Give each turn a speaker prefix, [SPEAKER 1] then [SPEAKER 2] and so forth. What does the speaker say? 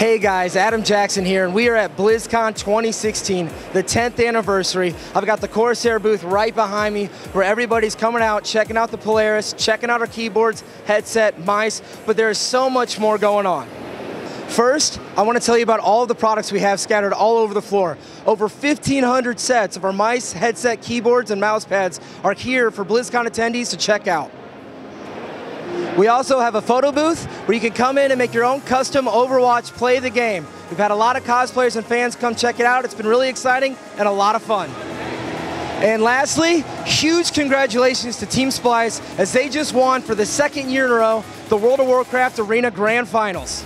[SPEAKER 1] Hey guys, Adam Jackson here, and we are at BlizzCon 2016, the 10th anniversary. I've got the Corsair booth right behind me where everybody's coming out, checking out the Polaris, checking out our keyboards, headset, mice, but there's so much more going on. First, I want to tell you about all of the products we have scattered all over the floor. Over 1,500 sets of our mice, headset, keyboards, and mouse pads are here for BlizzCon attendees to check out. We also have a photo booth where you can come in and make your own custom Overwatch play the game. We've had a lot of cosplayers and fans come check it out. It's been really exciting and a lot of fun. And lastly, huge congratulations to Team Splyce as they just won for the second year in a row the World of Warcraft Arena Grand Finals.